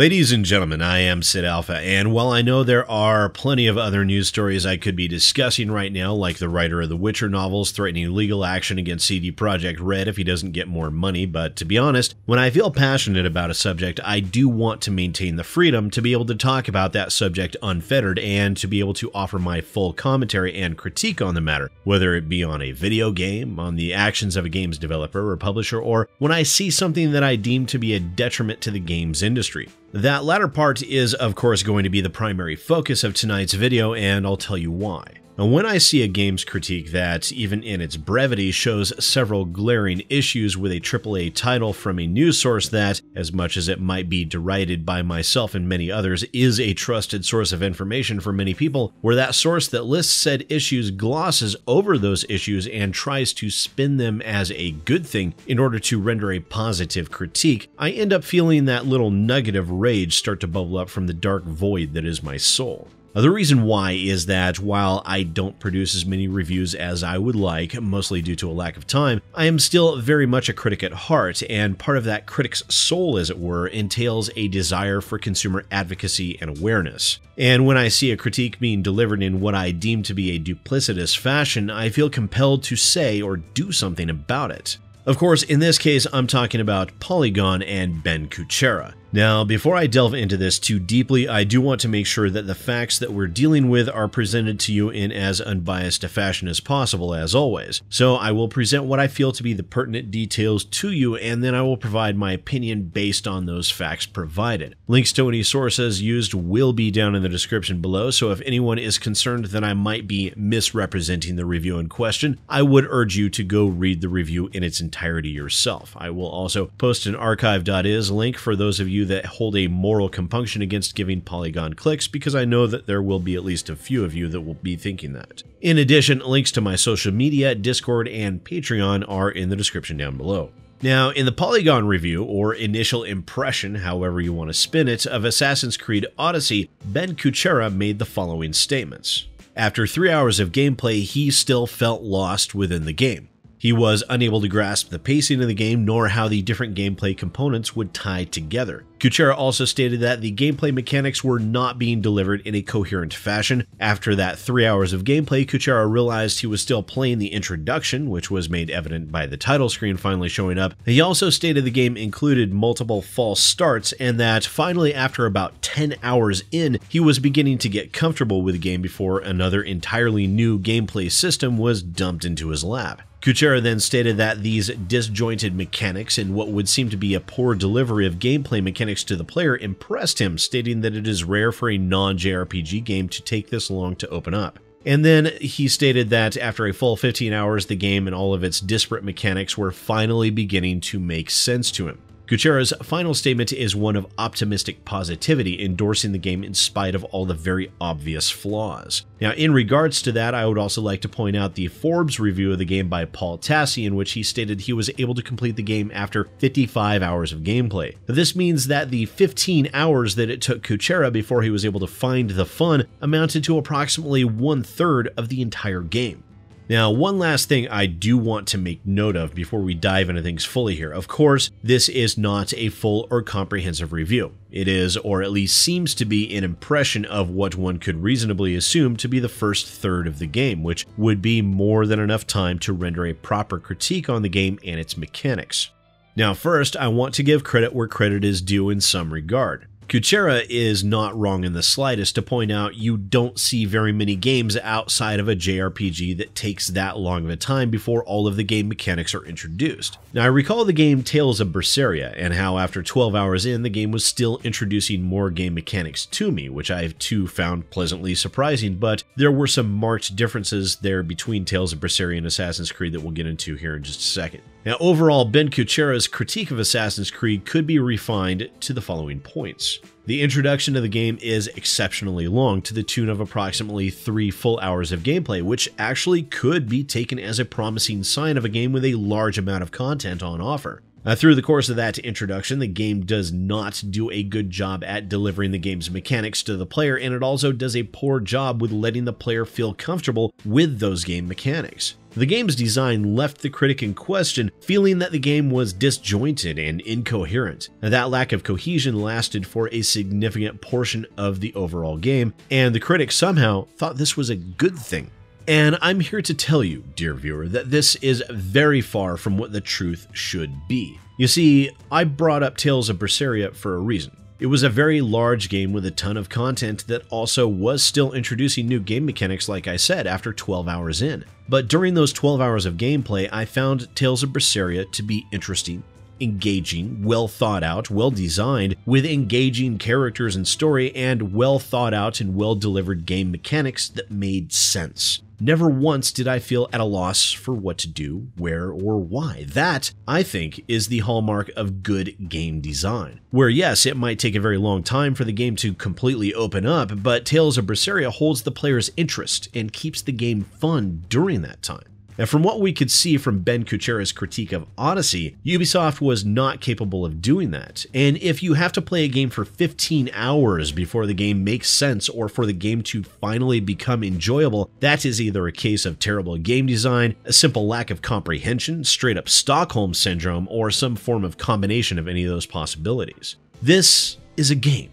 Ladies and gentlemen, I am Sid Alpha, and while I know there are plenty of other news stories I could be discussing right now, like the writer of the Witcher novels threatening legal action against CD Projekt Red if he doesn't get more money, but to be honest, when I feel passionate about a subject, I do want to maintain the freedom to be able to talk about that subject unfettered and to be able to offer my full commentary and critique on the matter, whether it be on a video game, on the actions of a game's developer or publisher, or when I see something that I deem to be a detriment to the games industry. That latter part is, of course, going to be the primary focus of tonight's video, and I'll tell you why. When I see a game's critique that, even in its brevity, shows several glaring issues with a AAA title from a news source that, as much as it might be derided by myself and many others, is a trusted source of information for many people, where that source that lists said issues glosses over those issues and tries to spin them as a good thing in order to render a positive critique, I end up feeling that little nugget of rage start to bubble up from the dark void that is my soul. The reason why is that while I don't produce as many reviews as I would like, mostly due to a lack of time, I am still very much a critic at heart, and part of that critic's soul, as it were, entails a desire for consumer advocacy and awareness. And when I see a critique being delivered in what I deem to be a duplicitous fashion, I feel compelled to say or do something about it. Of course, in this case, I'm talking about Polygon and Ben Kuchera. Now, before I delve into this too deeply, I do want to make sure that the facts that we're dealing with are presented to you in as unbiased a fashion as possible, as always. So I will present what I feel to be the pertinent details to you, and then I will provide my opinion based on those facts provided. Links to any sources used will be down in the description below, so if anyone is concerned that I might be misrepresenting the review in question, I would urge you to go read the review in its entirety yourself. I will also post an archive.is link for those of you you that hold a moral compunction against giving Polygon clicks because I know that there will be at least a few of you that will be thinking that. In addition, links to my social media, Discord, and Patreon are in the description down below. Now, in the Polygon review, or initial impression, however you want to spin it, of Assassin's Creed Odyssey, Ben Kuchera made the following statements. After three hours of gameplay, he still felt lost within the game. He was unable to grasp the pacing of the game nor how the different gameplay components would tie together. Kuchera also stated that the gameplay mechanics were not being delivered in a coherent fashion. After that three hours of gameplay, Kuchera realized he was still playing the introduction, which was made evident by the title screen finally showing up. He also stated the game included multiple false starts and that finally, after about 10 hours in, he was beginning to get comfortable with the game before another entirely new gameplay system was dumped into his lap. Kuchera then stated that these disjointed mechanics and what would seem to be a poor delivery of gameplay mechanics to the player impressed him, stating that it is rare for a non JRPG game to take this long to open up. And then he stated that after a full 15 hours, the game and all of its disparate mechanics were finally beginning to make sense to him. Kuchera's final statement is one of optimistic positivity, endorsing the game in spite of all the very obvious flaws. Now, in regards to that, I would also like to point out the Forbes review of the game by Paul Tassi, in which he stated he was able to complete the game after 55 hours of gameplay. This means that the 15 hours that it took Kuchera before he was able to find the fun amounted to approximately one third of the entire game. Now, one last thing I do want to make note of before we dive into things fully here. Of course, this is not a full or comprehensive review. It is, or at least seems to be, an impression of what one could reasonably assume to be the first third of the game, which would be more than enough time to render a proper critique on the game and its mechanics. Now, first, I want to give credit where credit is due in some regard. Kuchera is not wrong in the slightest to point out you don't see very many games outside of a JRPG that takes that long of a time before all of the game mechanics are introduced. Now, I recall the game Tales of Berseria and how after 12 hours in, the game was still introducing more game mechanics to me, which I've too found pleasantly surprising, but there were some marked differences there between Tales of Berseria and Assassin's Creed that we'll get into here in just a second. Now, overall, Ben Kuchera's critique of Assassin's Creed could be refined to the following points. The introduction to the game is exceptionally long, to the tune of approximately three full hours of gameplay, which actually could be taken as a promising sign of a game with a large amount of content on offer. Through the course of that introduction, the game does not do a good job at delivering the game's mechanics to the player, and it also does a poor job with letting the player feel comfortable with those game mechanics. The game's design left the critic in question feeling that the game was disjointed and incoherent. That lack of cohesion lasted for a significant portion of the overall game, and the critic somehow thought this was a good thing. And I'm here to tell you, dear viewer, that this is very far from what the truth should be. You see, I brought up Tales of Berseria for a reason. It was a very large game with a ton of content that also was still introducing new game mechanics, like I said, after 12 hours in. But during those 12 hours of gameplay, I found Tales of Berseria to be interesting, engaging, well thought out, well designed, with engaging characters and story, and well thought out and well delivered game mechanics that made sense. Never once did I feel at a loss for what to do, where, or why. That, I think, is the hallmark of good game design. Where, yes, it might take a very long time for the game to completely open up, but Tales of Berseria holds the player's interest and keeps the game fun during that time. Now, from what we could see from Ben Kuchera's critique of Odyssey, Ubisoft was not capable of doing that. And if you have to play a game for 15 hours before the game makes sense or for the game to finally become enjoyable, that is either a case of terrible game design, a simple lack of comprehension, straight up Stockholm Syndrome, or some form of combination of any of those possibilities. This is a game.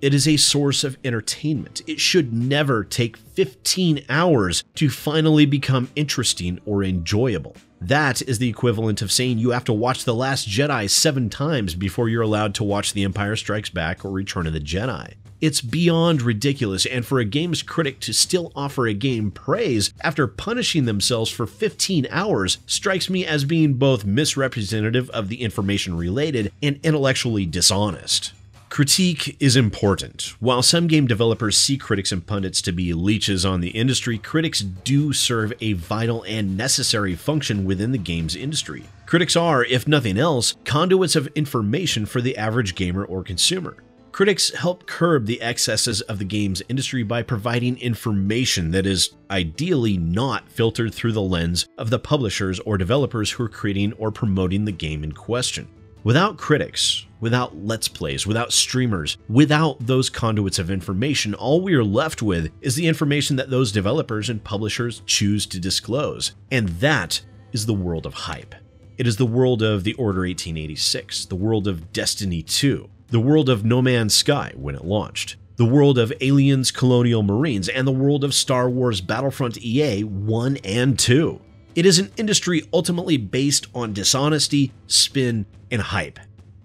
It is a source of entertainment. It should never take 15 hours to finally become interesting or enjoyable. That is the equivalent of saying you have to watch The Last Jedi seven times before you're allowed to watch The Empire Strikes Back or Return of the Jedi. It's beyond ridiculous, and for a game's critic to still offer a game praise after punishing themselves for 15 hours strikes me as being both misrepresentative of the information related and intellectually dishonest. Critique is important. While some game developers see critics and pundits to be leeches on the industry, critics do serve a vital and necessary function within the games industry. Critics are, if nothing else, conduits of information for the average gamer or consumer. Critics help curb the excesses of the games industry by providing information that is ideally not filtered through the lens of the publishers or developers who are creating or promoting the game in question. Without critics, without Let's Plays, without streamers, without those conduits of information, all we are left with is the information that those developers and publishers choose to disclose. And that is the world of hype. It is the world of The Order 1886, the world of Destiny 2, the world of No Man's Sky when it launched, the world of Aliens Colonial Marines, and the world of Star Wars Battlefront EA 1 and 2. It is an industry ultimately based on dishonesty, spin, and hype.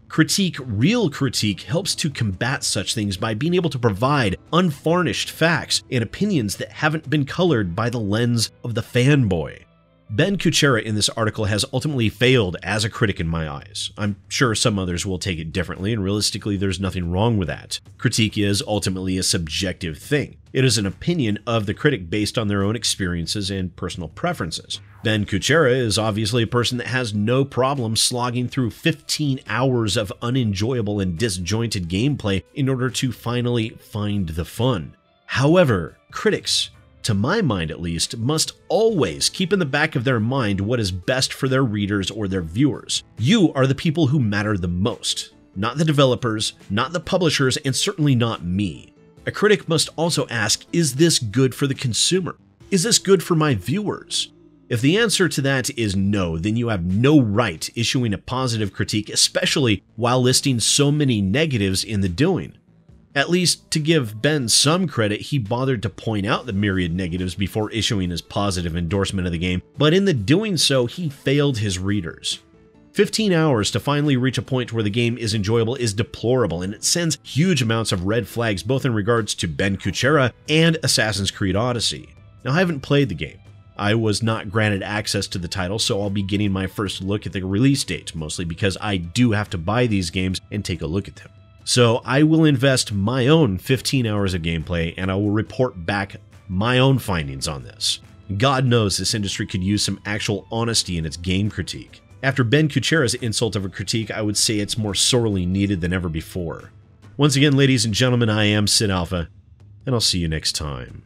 Critique, real critique, helps to combat such things by being able to provide unvarnished facts and opinions that haven't been colored by the lens of the fanboy. Ben Kuchera in this article has ultimately failed as a critic in my eyes. I'm sure some others will take it differently, and realistically, there's nothing wrong with that. Critique is ultimately a subjective thing. It is an opinion of the critic based on their own experiences and personal preferences. Ben Kuchera is obviously a person that has no problem slogging through 15 hours of unenjoyable and disjointed gameplay in order to finally find the fun. However, critics to my mind at least, must always keep in the back of their mind what is best for their readers or their viewers. You are the people who matter the most, not the developers, not the publishers, and certainly not me. A critic must also ask Is this good for the consumer? Is this good for my viewers? If the answer to that is no, then you have no right issuing a positive critique, especially while listing so many negatives in the doing. At least, to give Ben some credit, he bothered to point out the myriad negatives before issuing his positive endorsement of the game, but in the doing so, he failed his readers. 15 hours to finally reach a point where the game is enjoyable is deplorable, and it sends huge amounts of red flags both in regards to Ben Kuchera and Assassin's Creed Odyssey. Now, I haven't played the game. I was not granted access to the title, so I'll be getting my first look at the release date, mostly because I do have to buy these games and take a look at them. So I will invest my own 15 hours of gameplay and I will report back my own findings on this. God knows this industry could use some actual honesty in its game critique. After Ben Kuchera's insult of a critique, I would say it's more sorely needed than ever before. Once again, ladies and gentlemen, I am Sid Alpha, and I'll see you next time.